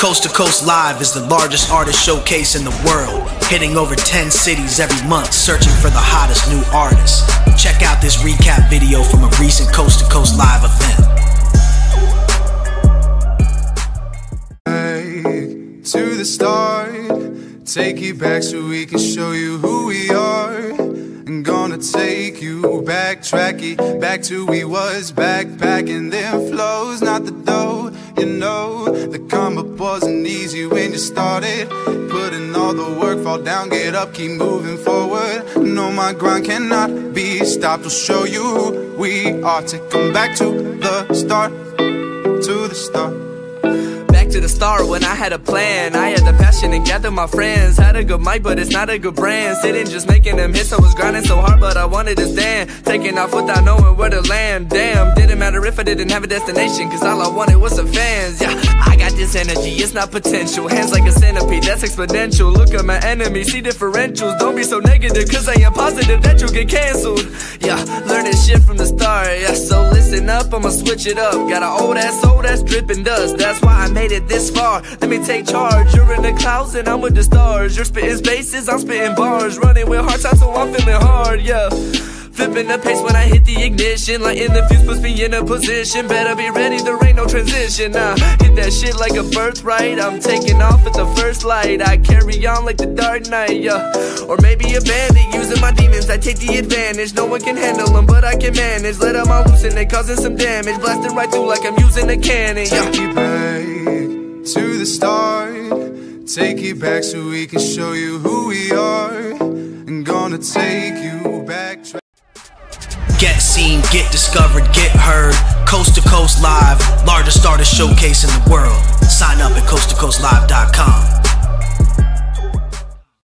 Coast to Coast Live is the largest artist showcase in the world, hitting over 10 cities every month searching for the hottest new artists. Check out this recap video from a recent Coast to Coast Live event. To the start, take you back so we can show you who we are. I'm gonna take you back, track it back to we was backpacking. Then flows, not the wasn't easy when you started. Putting all the work, fall down, get up, keep moving forward. No, my grind cannot be stopped. We'll show you who we are. To come back to the start, to the start Back to the start when I had a plan. I had the passion and gathered my friends. Had a good mic, but it's not a good brand. Sitting just making them hits. I was grinding so hard, but I wanted to stand. Taking off without knowing where to land. Damn, didn't matter if I didn't have a destination. Cause all I wanted was some fans. Yeah, got this energy, it's not potential. Hands like a centipede, that's exponential. Look at my enemy, see differentials. Don't be so negative, cause I am positive that you'll get canceled. Yeah, learning shit from the start. Yeah, so listen up, I'ma switch it up. Got an old ass soul that's dripping dust. That's why I made it it this far. Let me take charge. You're in the clouds and I'm with the stars. You're spitting spaces, I'm spitting bars. Running with hard times, so I'm feeling hard, yeah. Flipping the pace when I hit the ignition. Lighting the fuse puts me in a position. Better be ready, there ain't no transition. Nah, hit that shit like a birthright. I'm taking off at the first light. I carry on like the dark knight, yeah. Or maybe a bandit using my demons. I take the advantage, no one can handle them But I can manage, let them all loose and they causing some damage. Blasting right through like I'm using a cannon, yeah. To the start. Take you back so we can show you who we are. I'm gonna take you back. Get seen, get discovered, get heard. Coast to Coast Live, largest artist showcase in the world.